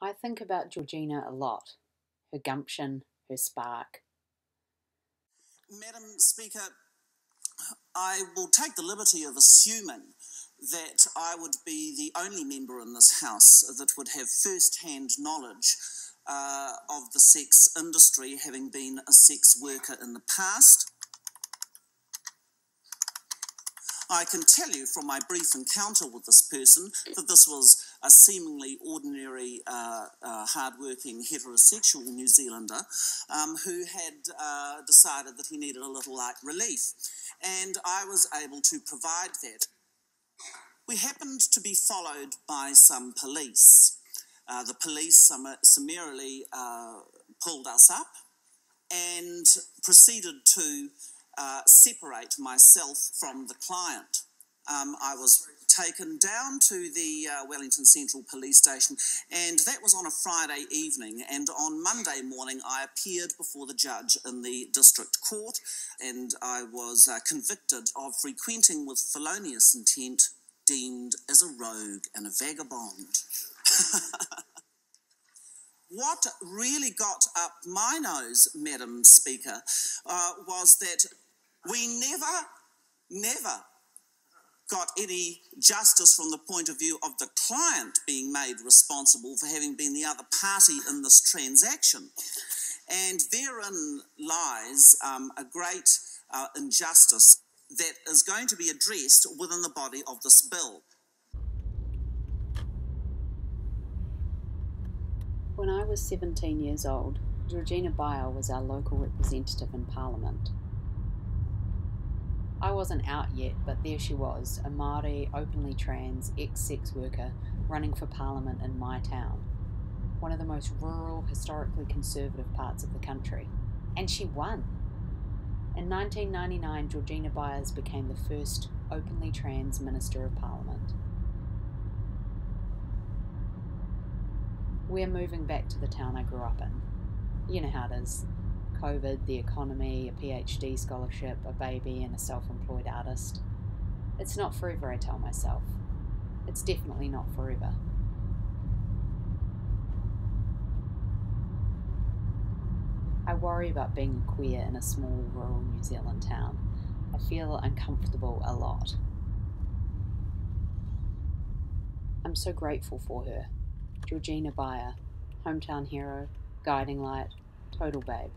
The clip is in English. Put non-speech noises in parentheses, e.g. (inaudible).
I think about Georgina a lot her gumption, her spark. Madam Speaker, I will take the liberty of assuming that I would be the only member in this House that would have first hand knowledge uh, of the sex industry, having been a sex worker in the past. I can tell you from my brief encounter with this person that this was a seemingly ordinary, uh, hard-working heterosexual New Zealander um, who had uh, decided that he needed a little light relief. And I was able to provide that. We happened to be followed by some police. Uh, the police summarily uh, pulled us up and proceeded to uh, separate myself from the client. Um, I was taken down to the uh, Wellington Central Police Station, and that was on a Friday evening. And on Monday morning, I appeared before the judge in the district court, and I was uh, convicted of frequenting with felonious intent, deemed as a rogue and a vagabond. (laughs) what really got up my nose, Madam Speaker, uh, was that we never, never got any justice from the point of view of the client being made responsible for having been the other party in this transaction. And therein lies um, a great uh, injustice that is going to be addressed within the body of this bill. When I was 17 years old, Georgina Beyer was our local representative in Parliament. I wasn't out yet, but there she was, a Māori, openly trans, ex sex worker running for Parliament in my town, one of the most rural, historically conservative parts of the country. And she won. In 1999, Georgina Byers became the first openly trans Minister of Parliament. We're moving back to the town I grew up in. You know how it is COVID, the economy, a PhD scholarship, a baby, and a self employed artist. It's not forever, I tell myself. It's definitely not forever. I worry about being queer in a small rural New Zealand town. I feel uncomfortable a lot. I'm so grateful for her. Georgina Beyer, hometown hero, guiding light, total babe.